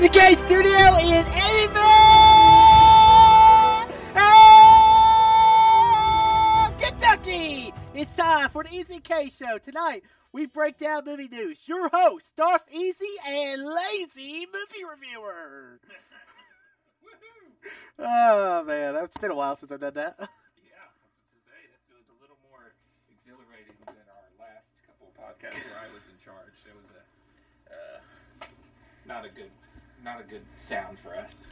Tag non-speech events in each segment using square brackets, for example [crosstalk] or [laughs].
from EZK Studio in Edinburgh, Kentucky. It's time for the Easy K Show. Tonight, we break down movie news. Your host, Darth Easy and Lazy Movie Reviewer. [laughs] oh, man. It's been a while since I've done that. Yeah, I was to say that's it was a little more exhilarating than our last couple of podcasts where I was in charge. It was a uh, not a good, not a good sound for us.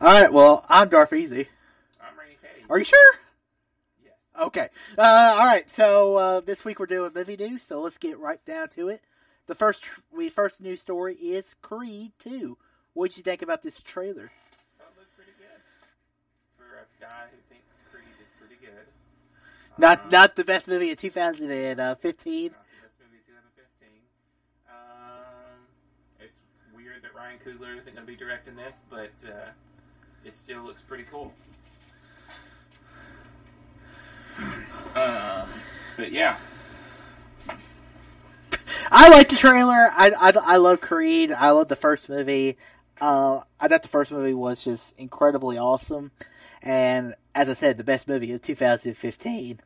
All right, well, I'm Darth Easy. I'm Rainy K. Are you sure? Yes. Okay. Uh, all right. So uh, this week we're doing movie news. So let's get right down to it. The first we first news story is Creed Two. What did you think about this trailer? That looked pretty good for a guy who thinks Creed is pretty good. Not Uh, not the best movie of 2015. not Ryan Coogler isn't going to be directing this, but uh, it still looks pretty cool. Um, but yeah, I like the trailer. I, I, I love Creed. I love the first movie. Uh, I thought the first movie was just incredibly awesome, and as I said, the best movie of 2015.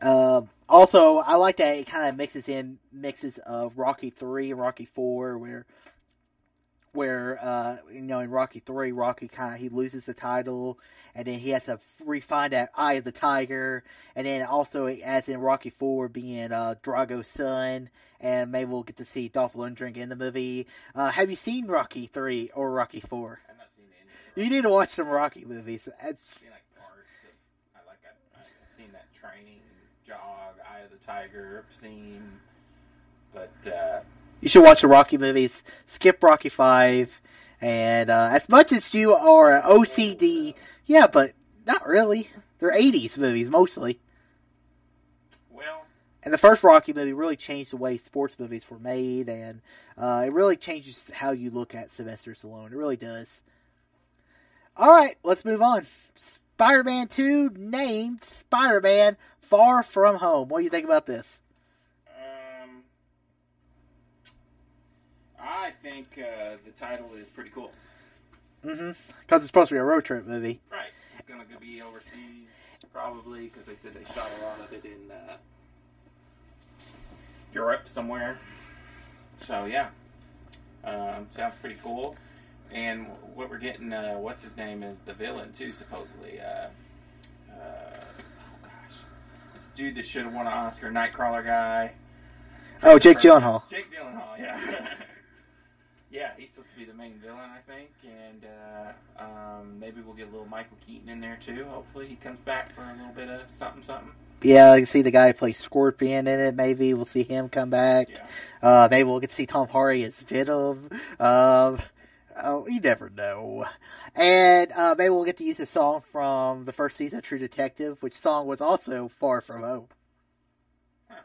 Uh, also, I like that it kind of mixes in mixes of Rocky three, Rocky four, where where uh, you know in Rocky three, Rocky kind of he loses the title, and then he has to refine that Eye of the Tiger, and then also as in Rocky four being uh, Drago's son, and maybe we'll get to see Dolph Lundgren in the movie. Uh, have you seen Rocky three or Rocky four? I've not seen any. You need to watch some Rocky movies. It's I've seen like parts of. I like. I, I've seen that training jog, Eye of the Tiger scene, but uh, you should watch the Rocky movies. Skip Rocky Five, and uh, as much as you are an OCD, yeah, but not really. They're '80s movies mostly. well, And the first Rocky movie really changed the way sports movies were made, and uh, it really changes how you look at Sylvester Stallone. It really does. All right, let's move on. Spider-Man Two named Spider-Man Far From Home. What do you think about this? um, I think uh, the title is pretty cool. Mm-hmm. Because it's supposed to be a road trip movie. Right. It's going to be overseas, probably, because they said they shot a lot of it in uh, Europe somewhere. So, yeah. Um, sounds pretty cool. And what we're getting, uh, what's his name, is the villain, too, supposedly. Uh, uh, oh, gosh. This dude that should have won an Oscar, Nightcrawler guy. Oh, Jake Gyllenhaal. Jake Gyllenhaal, yeah. [laughs] yeah, he's supposed to be the main villain, I think, and uh, um, maybe we'll get a little Michael Keaton in there too. Hopefully, he comes back for a little bit of something, something. Yeah, I can see the guy who plays Scorpion in it. Maybe we'll see him come back. Yeah, Uh, maybe we'll get to see Tom Hardy as Venom. Um, oh, you never know. And uh, maybe we'll get to use a song from the first season of True Detective, which song was also Far From Home. Huh.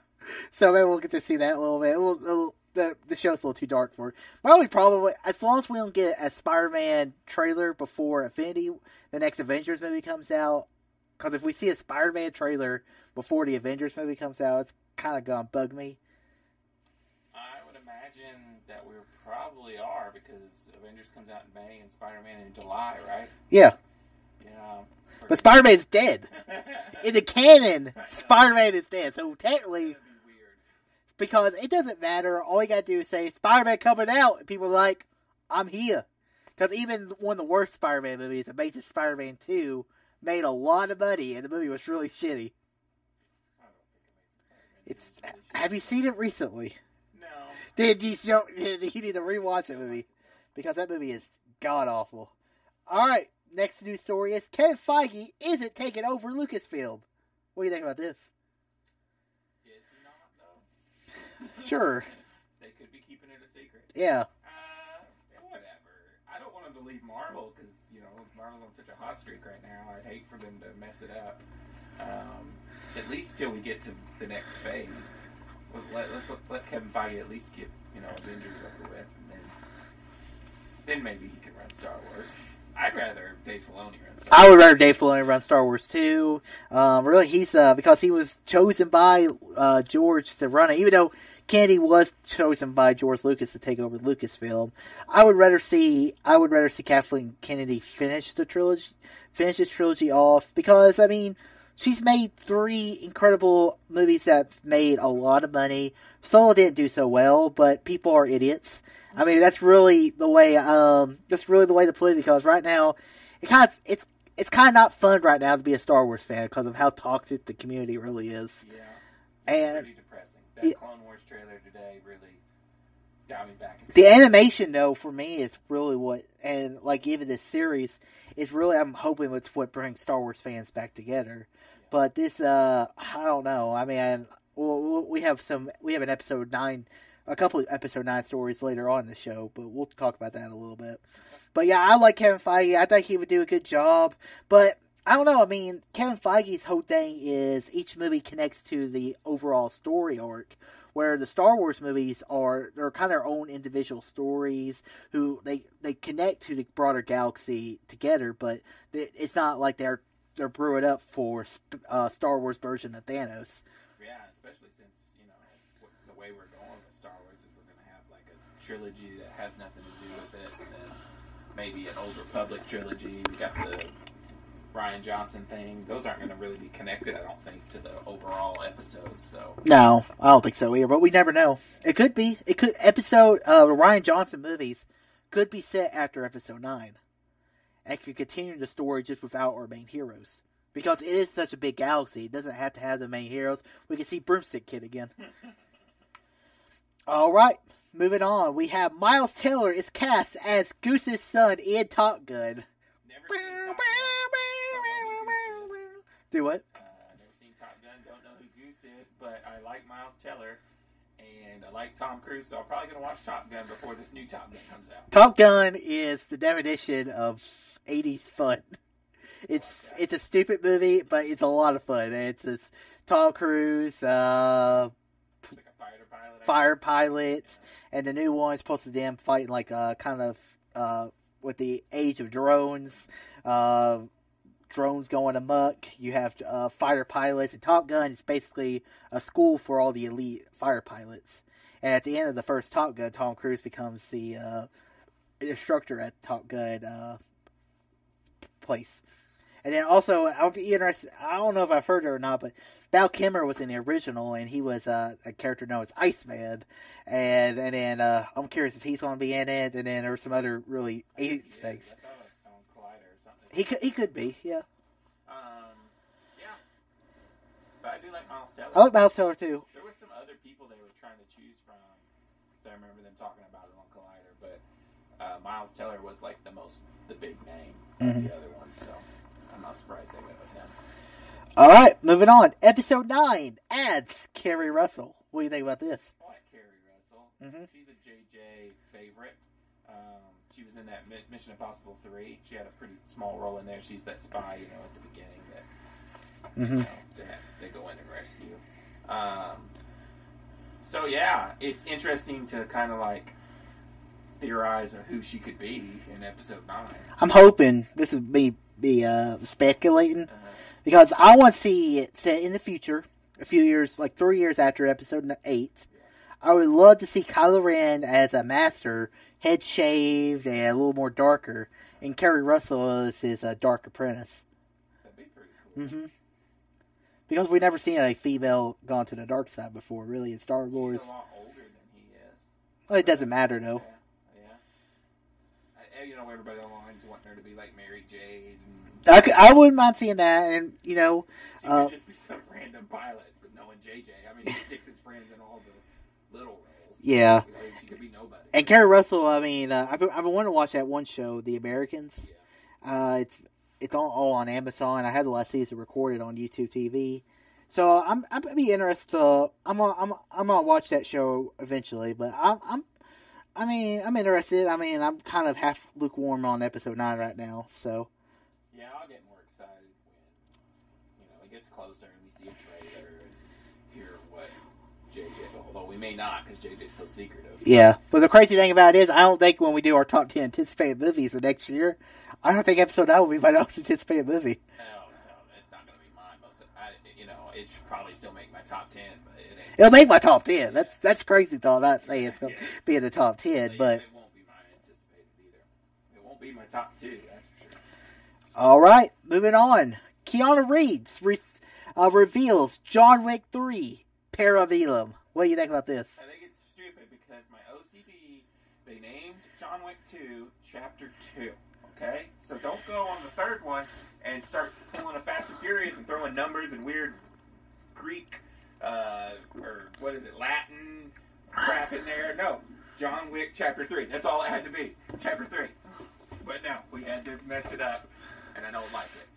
So maybe we'll get to see that a little bit. A little, a little, the, the show's a little too dark for it. My only problem, as long as we don't get a Spider-Man trailer before Infinity, the next Avengers movie comes out, because if we see a Spider-Man trailer before the Avengers movie comes out, it's kind of gonna bug me. I would imagine that we probably are because Avengers comes out in May and Spider Man in July, right? Yeah, Yeah. but Spider-Man's dead. [laughs] In the canon, Spider-Man is dead. So technically, That'd be weird. Because it doesn't matter, all you gotta do is say Spider-Man coming out, and people are like, "I'm here." Because even one of the worst Spider-Man movies, Amazing Spider-Man Two, made a lot of money, and the movie was really shitty. I don't think It's. Have you seen it recently? No. Did you don't you need to rewatch that movie because that movie is god awful. All right, next news story is Kevin Feige isn't taking over Lucasfilm. What do you think about this? Is he not though? Sure, They could be keeping it a secret. yeah, Uh, whatever. I don't want them to leave Marvel because you know Marvel's on such a hot streak right now. I'd hate for them to mess it up. Um, at least till we get to the next phase. Let, let's let Kevin Feige at least get you know Avengers over with, and then then maybe he can run Star Wars. I'd rather Dave Filoni run Star I would rather Dave Filoni run Star Wars too. Um, really, he's uh, because he was chosen by uh, George to run it, even though Kennedy was chosen by George Lucas to take over Lucasfilm. I would rather see I would rather see Kathleen Kennedy finish the trilogy, finish this trilogy off because I mean she's made three incredible movies that made a lot of money. Solo didn't do so well, but people are idiots. I mean that's really the way um that's really the way to put it because right now it kind of it's it's kind of not fun right now to be a Star Wars fan because of how toxic the community really is. Yeah, And pretty depressing. That Yeah. Clone Wars trailer today really got me back. the animation though for me is really what and like even this series is really I'm hoping it's what brings Star Wars fans back together. But this uh I don't know. I mean we'll, we have some we have an episode 9 a couple of episode 9 stories later on in the show, but we'll talk about that a little bit. But yeah, I like Kevin Feige. I think he would do a good job, but I don't know. I mean, Kevin Feige's whole thing is each movie connects to the overall story arc, where the Star Wars movies are they're kind of their own individual stories. Who they they connect to the broader galaxy together, but it's not like they're they're brewing up for uh, Star Wars version of Thanos. Yeah, especially since you know the way we're going with Star Wars is we're going to have like a trilogy that has nothing to do with it, and then maybe an Old Republic trilogy. We got the Rian Johnson thing. Those aren't going to really be connected, I don't think, to the overall episodes. So No, I don't think so either. But we never know. It could be. It could episode uh Rian Johnson movies could be set after episode nine, and could continue the story just without our main heroes because it is such a big galaxy. It doesn't have to have the main heroes. We can see Broomstick Kid again. [laughs] All right, moving on. We have Miles Teller is cast as Goose's son in Top Gun. Top Do what? Uh, never seen Top Gun. Don't know who Goose is, but I like Miles Teller. And I like Tom Cruise, so I'm probably going to watch Top Gun before this new Top Gun comes out. Top Gun is the definition of 80s fun. It's it's a stupid movie, but it's a lot of fun. It's it's Tom Cruise, uh, like a fighter pilot. Fire pilot, and the new one is supposed to them fighting like a kind of uh, with the age of drones, uh, drones going amok. You have uh, fighter pilots, and Top Gun is basically a school for all the elite fire pilots. And at the end of the first Top Gun, Tom Cruise becomes the uh, instructor at Top Gun uh, place. And then also, I'll be interested. I don't know if I've heard it or not, but Val Kilmer was in the original, and he was uh, a character known as Iceman. And and then uh, I'm curious if he's going to be in it. And then there there's some other really eight things. I thought it on Collider or something. He could he could be, yeah. Um, yeah. But I do like Miles Teller. I like Miles Teller too. There were some other people they were trying to choose from. I remember them talking about it on Collider, but uh, Miles Teller was like the most, the big name of the other ones, so I'm not surprised they went with him. All right, moving on. Episode nine adds Keri Russell. What do you think about this? I like Keri Russell. Mhm. She's a JJ favorite. Um, she was in that Mission Impossible 3. She had a pretty small role in there. She's that spy, you know, at the beginning that you know, they, have, they go in and rescue. Um, so, yeah, it's interesting to kind of like theorize of who she could be in episode 9. I'm hoping this would me be uh, speculating Uh, because I want to see it set in the future, a few years, like three years after episode eight. I would love to see Kylo Ren as a master, head shaved and a little more darker, and Keri Russell as his uh, dark apprentice. that'd be pretty cool. Mm-hmm. Because we've never seen a female gone to the dark side before, really, in Star She's Wars. a lot older than he is. Well, it doesn't matter though. Yeah, yeah. I, you know, everybody online is wanting her to be like Mara Jade. And I, could, I wouldn't mind seeing that, and you know, she Uh, just be some random pilot with knowing JJ. I mean, he sticks his friends in all the. Yeah. And Keri Russell. I mean, uh, I've I've wanting to watch that one show, The Americans. Uh, it's it's all, all on Amazon. I had the last season recorded on YouTube TV, so I'm I'm gonna be interested. To, I'm gonna, I'm I'm gonna watch that show eventually, but I'm I'm I mean I'm interested. I mean I'm kind of half lukewarm on episode nine right now, so yeah, I'll get more excited when you know it gets closer and we see a trailer and hear what JJ. Although we may not because JJ's so secretive. yeah. But the crazy thing about it is, I don't think when we do our top ten anticipated movies the next year, I don't think episode nine will be my [laughs] most anticipated movie. No, no, it's not gonna be mine. Most, of, I, you know, it should probably still make my top ten, but it. It'll make my top ten. That's that's crazy thought. Not saying it'll be in the top ten, but it won't be my anticipated either. It won't be my top two. That's for sure. all right. Moving on. Keanu Reeves re- uh, reveals John Wick three Parabellum. What do you think about this? I think it's stupid because my OCD they named John Wick two Chapter two. Okay, so don't go on the third one and start pulling a Fast and Furious and throwing numbers and weird Greek uh, or what is it Latin crap in there. No, John Wick Chapter three. That's all it had to be. Chapter three. But no, we had to mess it up, and I don't like it.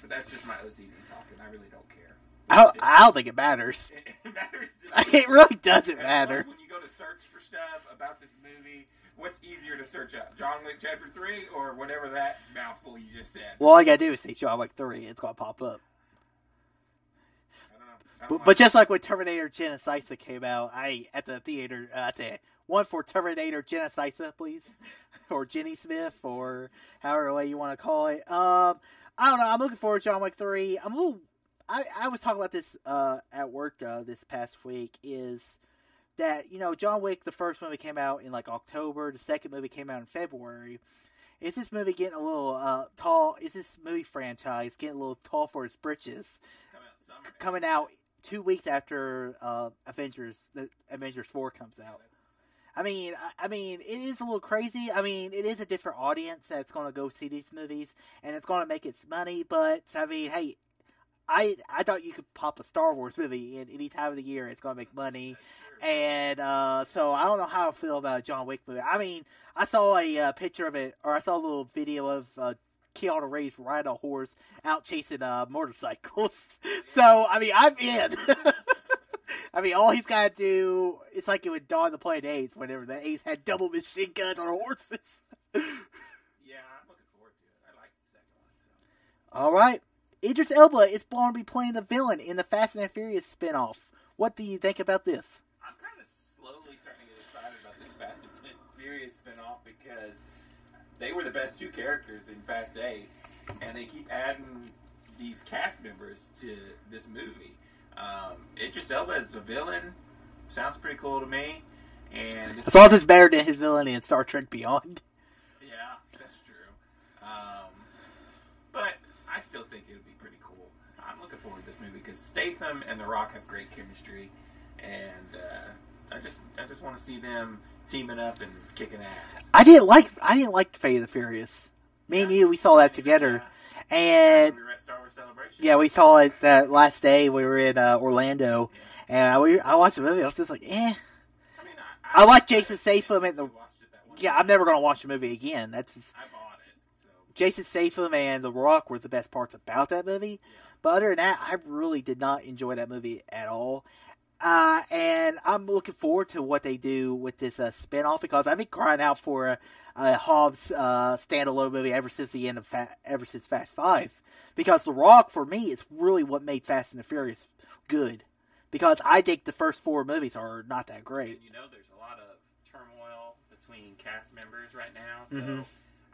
But that's just my OCD talking. I really don't care. I don't, I don't think it matters. [laughs] It matters. To [laughs] It really doesn't and matter. When you go to search for stuff about this movie, what's easier to search up? John Wick Chapter 3 or whatever that mouthful you just said? Well, all you gotta do is say John Wick three. It's gonna pop up. I don't know. I don't But, like but just like when Terminator Genisys came out, I at the theater, uh, I said one for Terminator Genisys, please, [laughs] or Jenny Smith, or however way you want to call it. Um, I don't know. I'm looking forward to John Wick three. I'm a little. I, I was talking about this uh, at work uh, this past week. Is that you know John Wick the first movie came out in like October, the second movie came out in February. Is this movie getting a little uh, tall? Is this movie franchise getting a little tall for its britches? It's coming out summer. coming out two weeks after uh, Avengers, the Avengers Four comes out. Insane. I mean, I, I mean, it is a little crazy. I mean, it is a different audience that's going to go see these movies, and it's going to make its money. But I mean, hey, I I thought you could pop a Star Wars movie in any time of the year; it's going to make money. And uh, so I don't know how I feel about a John Wick movie. I mean, I saw a uh, picture of it, or I saw a little video of uh, Keanu Reeves riding a horse out chasing uh, motorcycles. [laughs] so I mean, I'm in. [laughs] I mean, all he's got to do it's like it would Dawn the Planet Apes whenever the apes had double machine guns on horses. [laughs] Yeah, I'm looking forward to it. I like the second one. So. all right, Idris Elba is going to be playing the villain in the Fast and Furious spinoff. What do you think about this? I'm kind of slowly starting to get excited about this Fast and Furious spinoff because they were the best two characters in Fast 8, and they keep adding these cast members to this movie. Um, Idris Elba as the villain sounds pretty cool to me, and As long as it's better than his villain in Star Trek Beyond. yeah, that's true. Um, but I still think it would be. Forward this movie because Statham and The Rock have great chemistry, and uh, I just I just want to see them teaming up and kicking ass. I didn't like I didn't like Fate of the Furious. Me and you, we saw that together, and we were at Star Wars Celebration. yeah, we saw it that last day we were in uh, Orlando, and I, we, I watched the movie. I was just like, eh. I mean, I, I like Jason Statham and the watched it that one yeah. I'm never gonna watch the movie again. That's just, I bought it. So Jason Statham and The Rock were the best parts about that movie. But other than that, I really did not enjoy that movie at all. Uh, and I'm looking forward to what they do with this uh, spinoff because I've been crying out for a, a Hobbs uh, standalone movie ever since the end of Fa- ever since Fast Five. Because The Rock, for me, is really what made Fast and the Furious good. Because I think the first four movies are not that great. and you know, there's a lot of turmoil between cast members right now. So Mm-hmm.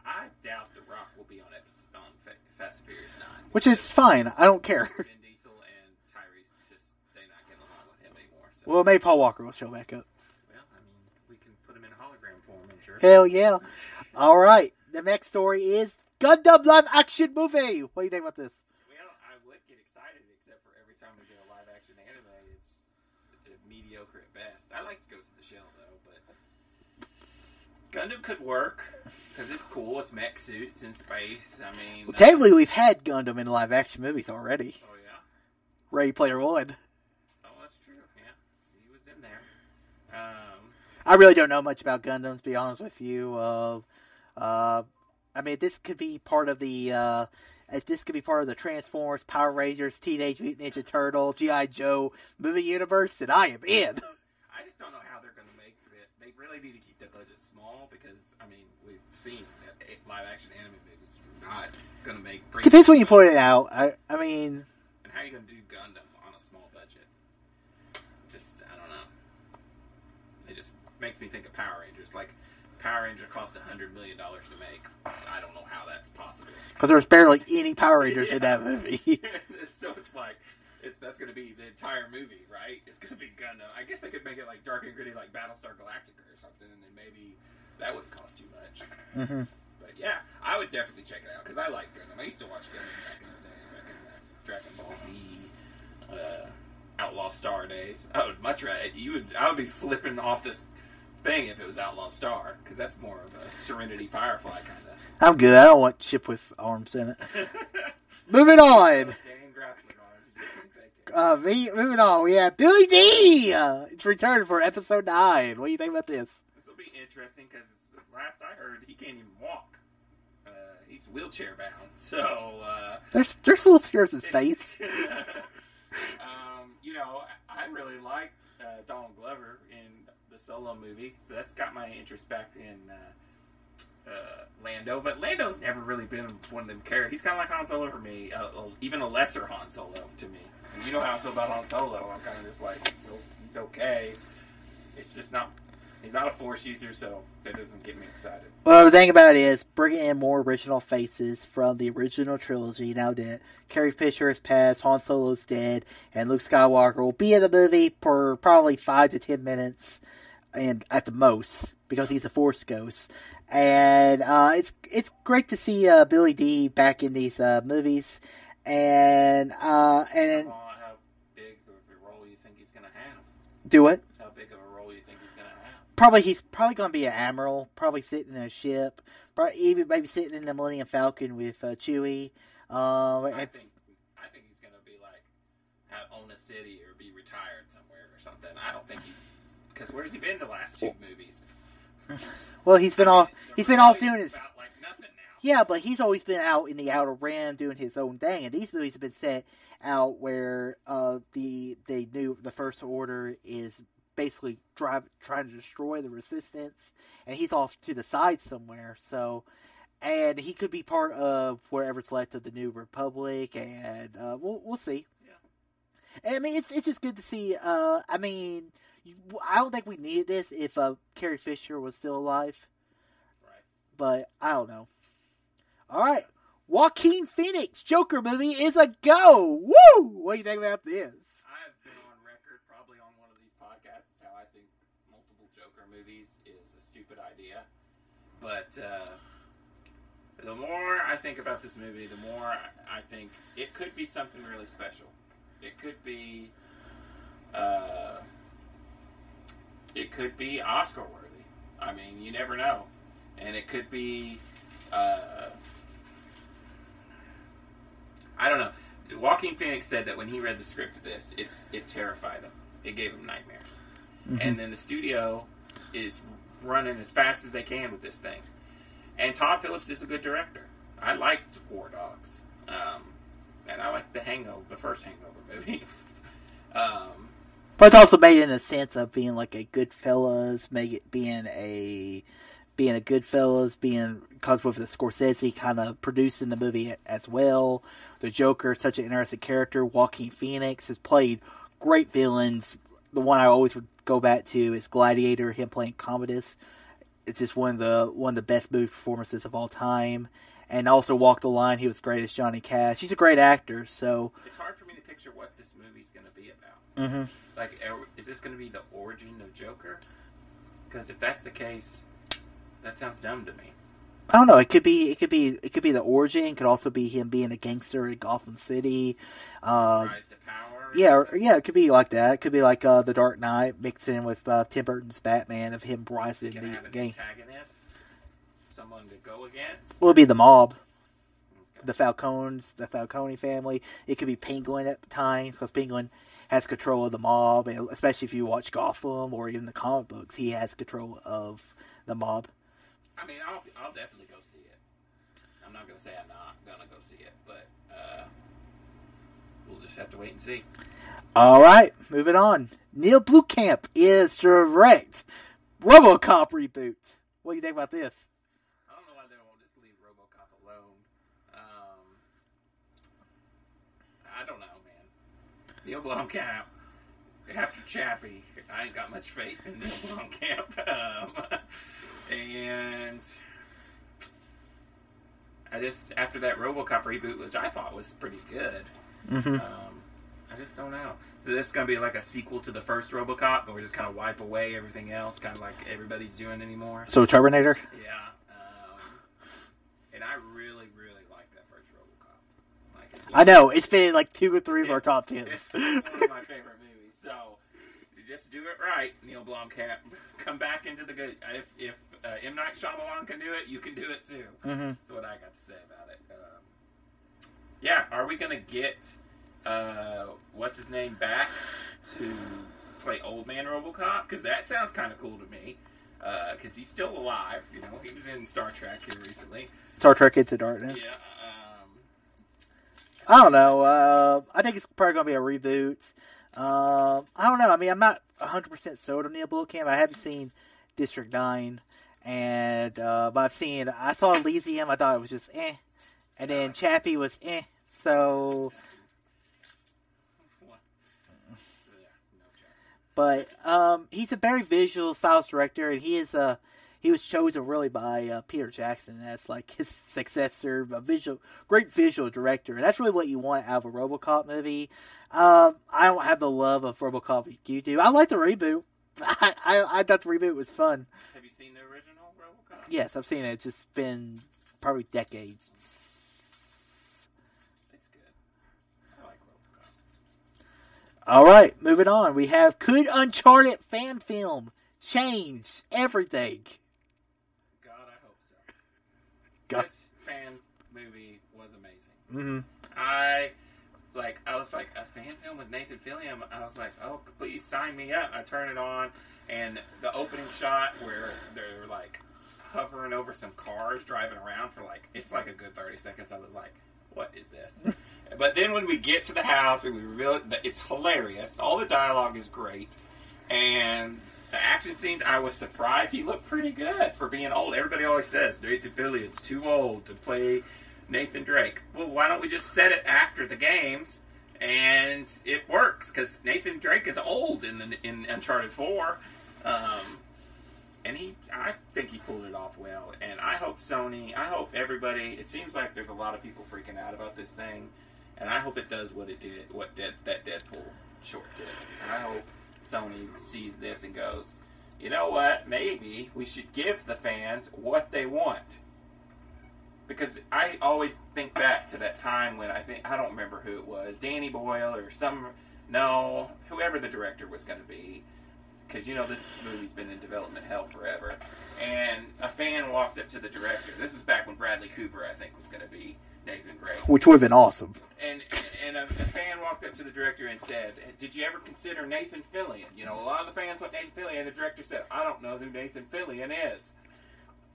I doubt The Rock will be on episode on Fa- Fast and Furious Nine, Which is fine. I don't care. Vin [laughs] Diesel and Tyrese just they're not getting along with him anymore. So well, maybe Paul Walker will show back up. well, I mean, we can put him in hologram form. I'm sure. Hell yeah. All right. The next story is Gundam live action movie. What do you think about this? Well, I would get excited, except for every time we get a live action anime, it's uh, mediocre at best. I like Ghost in the Shell Gundam could work because it's cool. It's mech suits in space. I mean, Well, technically, we've had Gundam in live action movies already. oh yeah, Ready Player One. oh that's true. Yeah, he was in there. Um, I really don't know much about Gundams, to be honest with you. Uh, uh, I mean, this could be part of the. Uh, uh, this could be part of the Transformers, Power Rangers, Teenage Mutant Ninja Turtle, GI Joe movie universe, that I am in. I just don't know how they're going to make it. They really need to keep budget small because I mean we've seen that live action anime movies are not going to make. Depends when you point it out. I, I mean, And how are you going to do Gundam on a small budget? Just, I don't know. It just makes me think of Power Rangers. Like, Power Ranger cost a hundred million dollars to make. I don't know how that's possible. Because there was barely any Power Rangers in [laughs] Yeah. that movie. [laughs] so it's like it's that's going to be the entire movie, right? It's going to be Gundam. I guess they could make it like dark and gritty, like Battlestar Galactica or something, and then maybe that wouldn't cost too much. hmm But yeah, I would definitely check it out because I like Gundam. I used to watch Gundam back in the day, back in the Dragon Ball Z, uh, Outlaw Star days. I would much rather you would. I would be flipping off this thing if it was Outlaw Star because that's more of a Serenity Firefly kind of. I'm good. I don't want ship with arms in it. [laughs] Moving on. Dang graphic art, you just couldn't take it. Uh, me, moving on. We have Billy Dee. Uh, it's returned for episode nine. What do you think about this? This will be interesting because last I heard, he can't even walk. Uh, he's wheelchair bound. [laughs] So, uh, There's there's little tears in space. um, you know, I really liked uh, Donald Glover in the Solo movie, so that's got my interest back in uh, uh, Lando. But Lando's never really been one of them characters. He's kind of like Han Solo for me, uh, even a lesser Han Solo to me. You know how I feel about Han Solo. I'm kind of just like, he's okay. It's just not. He's not a force user, so that doesn't get me excited. Well, the thing about it is bringing in more original faces from the original trilogy. Now that Carrie Fisher has passed, Han Solo's dead, and Luke Skywalker will be in the movie for probably five to ten minutes, and at the most because he's a Force ghost. And uh, it's it's great to see uh, Billy Dee back in these uh, movies, and uh, and How, how big of a role you think he's going to have? Do it. How big of a role you think he's going to have? Probably he's probably going to be an admiral. Probably sitting in a ship. Probably even maybe sitting in the Millennium Falcon with uh, Chewie. Um, I and- think I think he's going to be like have, own a city or be retired somewhere or something. I don't think he's because where's he been the last two movies? [laughs] well, he's been off. He's been off doing is his. like. Yeah, but he's always been out in the outer rim doing his own thing, and these movies have been set out where uh, the they knew the First Order is basically drive, trying to destroy the Resistance, and he's off to the side somewhere. So, and he could be part of wherever's left of the New Republic, and uh, we'll we'll see. Yeah. And, I mean, it's it's just good to see. Uh, I mean, I don't think we needed this if uh, Carrie Fisher was still alive Right. but I don't know. All right, Joaquin Phoenix Joker movie is a go. Woo! What do you think about this? I've been on record, probably on one of these podcasts, how I think multiple Joker movies is a stupid idea. But uh, the more I think about this movie, the more I think it could be something really special. It could be, uh, it could be Oscar worthy. I mean, you never know, and it could be. Uh, I don't know. Joaquin Phoenix said that when he read the script of this, it's it terrified him. It gave him nightmares. And then the studio is running as fast as they can with this thing. And Todd Phillips is a good director. I liked War Dogs, um, and I liked the Hangover, the first Hangover movie. [laughs] um, But it's also made in a sense of being like a Goodfellas, make it being a being a Goodfellas, being because with the Scorsese kind of producing the movie as well. The Joker, such an interesting character. Joaquin Phoenix has played great villains. The one I always go back to is Gladiator, him playing Commodus. It's just one of the one of the best movie performances of all time. And also Walk the Line, he was great as Johnny Cash. He's a great actor, so it's hard for me to picture what this movie's going to be about. hmm Like, is this going to be the origin of Joker? Because if that's the case, that sounds dumb to me. I don't know. It could be. It could be. It could be the origin. It could also be him being a gangster in Gotham City. Uh, Rise to power. yeah, or, yeah. It could be like that. It could be like uh, the Dark Knight mixed in with uh, Tim Burton's Batman of him rising have the an game. antagonist, someone to go against. Will it be the mob, Okay. the Falcones, the Falcone family? It could be Penguin at times because Penguin has control of the mob, especially if you watch Gotham or even the comic books, he has control of the mob. I mean, I'll, I'll definitely go see it. I'm not gonna say I'm not gonna go see it, but uh, we'll just have to wait and see. All right, moving on. Neil Blomkamp is direct RoboCop reboot. What do you think about this? I don't know why they won't just leave RoboCop alone. Um, I don't know, man. Neil Blomkamp, after Chappie, I ain't got much faith in Neil Blomkamp. [laughs] Um, and I just after that RoboCop reboot, which I thought was pretty good. Mm-hmm. Um, I just don't know. So this is gonna be like a sequel to the first RoboCop, but we're just kind of wipe away everything else, kind of like everybody's doing anymore. So Terminator. Yeah. Um, and I really, really like that first RoboCop. Like, I know it's been like two or three of our top [laughs] It's tens. one of my favorite movies. So just do it right, Neil Blomkamp. [laughs] Come back into the good. If if uh, M Night Shyamalan can do it, you can do it too. Mhm. That's what I got to say about it. Um, yeah, are we gonna get uh, what's his name back to play Old Man RoboCop? Because that sounds kind of cool to me. Because he's still alive, you know. He was in Star Trek here recently. Star Trek Into Darkness. Yeah. Um, I don't know. Uh, I think it's probably gonna be a reboot. Um, I don't know. I mean, I'm not 100 percent sold on Neil Blomkamp. I haven't seen District Nine, and uh, but I've seen. I saw Elysium. I thought it was just eh, and then Chappie was eh. So, what? So, yeah, no joke. but um, he's a very visual styles director, and he is uh, he was chosen really by uh, Peter Jackson as like his [laughs] successor, a visual, great visual director, and that's really what you want out of a RoboCop movie. Um, I don't have the love of RoboCop like you do. I like the reboot. [laughs] I, I I thought the reboot was fun. Have you seen the original RoboCop? Yes, I've seen it. It's just been probably decades. It's good. I like RoboCop. All right, moving on. We have could Uncharted fan film change everything? God, I hope so. God. This fan movie was amazing. hmm I like. I was like a fan film with Nathan Fillion. I was like, oh, please sign me up. I turn it on, and the opening shot where they're like hovering over some cars driving around for like it's like a good thirty seconds. I was like, what is this? [laughs] but then when we get to the house and we realize that it's hilarious. All the dialogue is great, and the action scenes. I was surprised he looked pretty good for being old. Everybody always says Nathan Fillion's too old to play Nathan Drake. Well, why don't we just set it after the games and it works? Because Nathan Drake is old in the, in Uncharted Four, um, and he I think he pulled it off well. And I hope Sony, I hope everybody. It seems like there's a lot of people freaking out about this thing, and I hope it does what it did, what Dead, that Deadpool short did. And I hope Sony sees this and goes, you know what? Maybe we should give the fans what they want because I always think back to that time when I think I don't remember who it was, Danny Boyle or some no, whoever the director was going to be, because you know this movie's been in development hell forever, and a fan walked up to the director. This is back when Bradley Cooper, I think, was going to be Nathan Drake, Which would have been awesome. and and a, a fan walked up to the director and said, "Did you ever consider Nathan Fillion?" You know, a lot of the fans want Nathan Fillion, and the director said, "I don't know who Nathan Fillion is."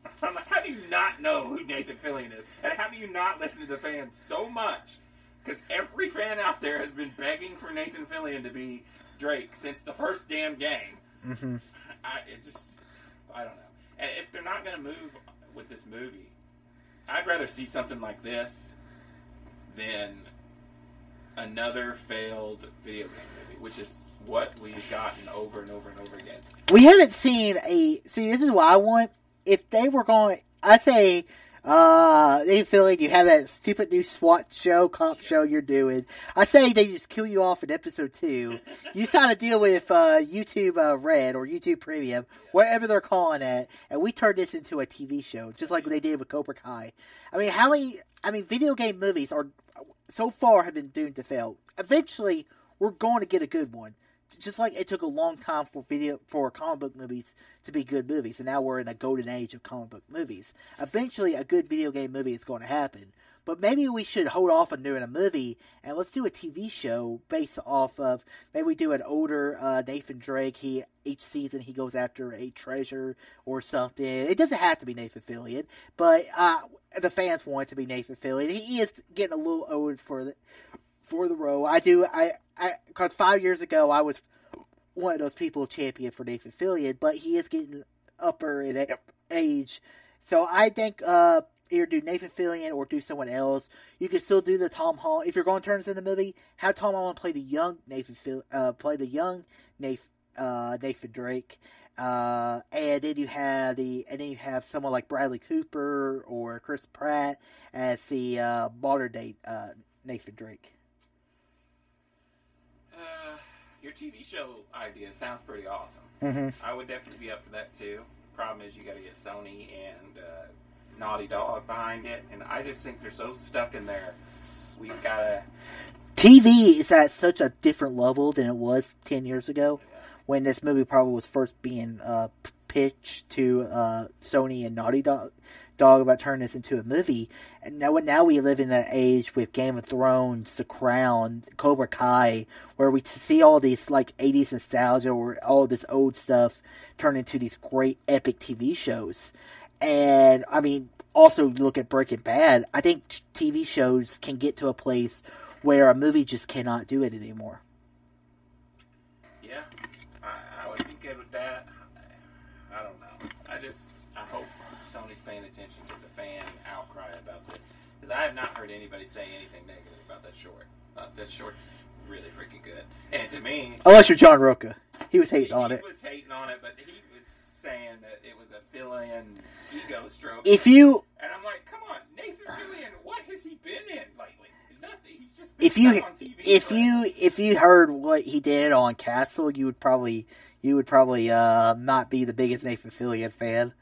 [laughs] I'm like, how do you not know who Nathan Fillion is? And how do you not listen to the fans so much? Because every fan out there has been begging for Nathan Fillion to be Drake since the first damn game. hmm I it just, I don't know. And if they're not going to move with this movie, I'd rather see something like this than another failed video game movie, which is what we've gotten over and over and over again. We haven't seen a. See, this is what I want. If they were going, I say, uh, they feel like you have that stupid new SWAT show, cop show you're doing. I say they just kill you off in episode two. you sign a deal with uh, YouTube uh, Red or YouTube Premium, whatever they're calling it, and we turn this into a TV show, just like they did with Cobra Kai. I mean, how many? I mean, video game movies are so far have been doomed to fail. Eventually, we're going to get a good one. Just like it took a long time for video for comic book movies to be good movies, and now we're in a golden age of comic book movies. Eventually, a good video game movie is going to happen. But maybe we should hold off on doing a movie and let's do a TV show based off of maybe we do an older uh, Nathan Drake. He each season he goes after a treasure or something. It doesn't have to be Nathan Fillion, but uh, the fans want it to be Nathan Fillion. He is getting a little old for the for the role. I do. I I because five years ago I was one of those people champion for Nathan Fillion, but he is getting upper in age. So I think uh, either do Nathan Fillion or do someone else. You can still do the Tom Hall if you're going to turn this in the movie. Have Tom Holland play the young Nathan Fill, uh, play the young Nathan uh, Nathan Drake, Uh, and then you have the, and then you have someone like Bradley Cooper or Chris Pratt as the uh, modern day uh, Nathan Drake. Uh, [sighs] your TV show idea sounds pretty awesome. Mm-hmm. I would definitely be up for that too. Problem is, you got to get Sony and uh, Naughty Dog behind it, and I just think they're so stuck in there. We've got to. TV is at such a different level than it was ten years ago, when this movie probably was first being uh, p- pitched to uh, Sony and Naughty Dog, Dog about turning this into a movie. And now, now we live in an age with Game of Thrones, The Crown, Cobra Kai, where we see all these like '80s nostalgia or all this old stuff turn into these great epic TV shows. And I mean, also look at Breaking Bad. I think TV shows can get to a place where a movie just cannot do it anymore. Yeah, I, I would be good with that. I, I don't know. I just I hope Sony's paying attention to the fan outcry about this because I have not heard anybody say anything negative about that short. Uh, that short's really freaking good, and to me, Unless you're John Roca, he was he, hating on he it. was hating on it, but he was saying that it was a Fillion ego stroke. If you and I'm like, come on, Nathan Fillion, what has he been in lately? Nothing. He's just been if you TV if you if you heard what he did on Castle, you would probably you would probably uh not be the biggest Nathan Fillion fan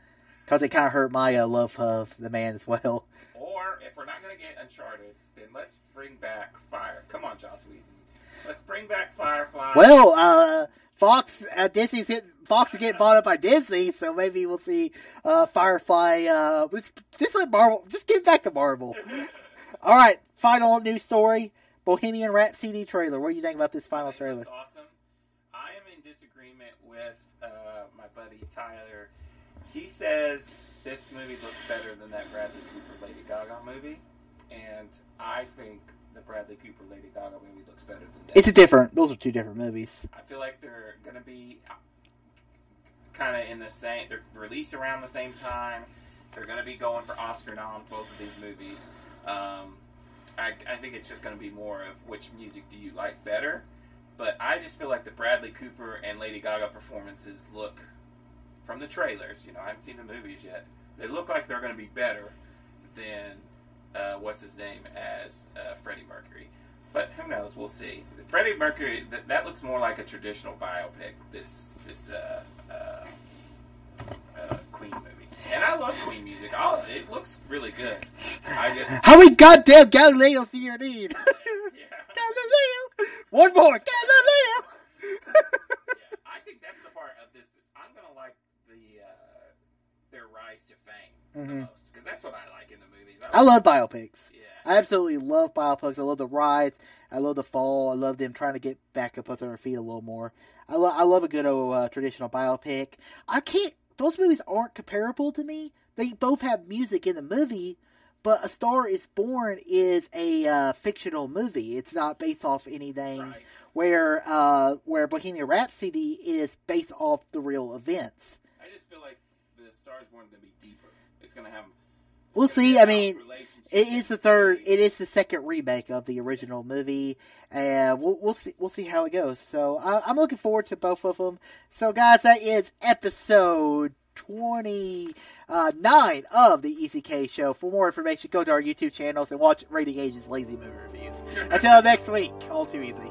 because it kind of hurt my uh, love of the man as well. Or if we're not going to get Uncharted, then let's bring back Fire. Come on, Joss Whedon. Let's bring back Firefly. Well, uh, Fox, uh, Disney's getting, Fox is getting bought up by Disney, so maybe we'll see, uh, Firefly, uh, let's, just let Marvel, just get back to Marvel. [laughs] Alright, final news story, Bohemian Rhapsody trailer. What do you think about this final trailer? awesome. I am in disagreement with uh, my buddy Tyler. He says this movie looks better than that Bradley Cooper Lady Gaga movie, and I think the Bradley Cooper Lady Gaga movie looks better than that. It's a different, those are two different movies. I feel like they're going to be kind of in the same. They're released around the same time. They're going to be going for Oscar noms, both of these movies. Um, I, I think it's just going to be more of which music do you like better. But I just feel like the Bradley Cooper and Lady Gaga performances look, from the trailers, you know, I haven't seen the movies yet, they look like they're going to be better than, uh, what's his name, as uh, Freddie Mercury. But who knows? We'll see. Freddie Mercury, that, that looks more like a traditional biopic, this, this uh, uh, uh, Queen movie. And I love Queen music. All, it looks really good. I just, How many goddamn Galileo you need? yeah. [laughs] [laughs] Galileo! One more, Galileo! Yeah, I think that's the part of this. I'm gonna like the uh, their rise to fame the Mhm. most because that's what I like in the movies. I love biopics. Yeah, I absolutely love biopics. I love the rides. I love the fall. I love them trying to get back up on their feet a little more. I, lo- I love a good old uh, traditional biopic. I can't. Those movies aren't comparable to me. They both have music in the movie, but A Star Is Born is a uh, fictional movie. It's not based off anything. Right. Where uh, where Bohemian Rhapsody is based off the real events. I just feel like the Star Is Born is gonna be deeper. It's gonna have. We'll see. I mean. It is the third. It is the second remake of the original movie, and we'll we'll see we'll see how it goes. So I, I'm looking forward to both of them. So guys, that is episode twenty uh, nine of the ECK show. For more information, go to our YouTube channels and watch Rating Age's Lazy Movie Reviews. Until next week, all too easy.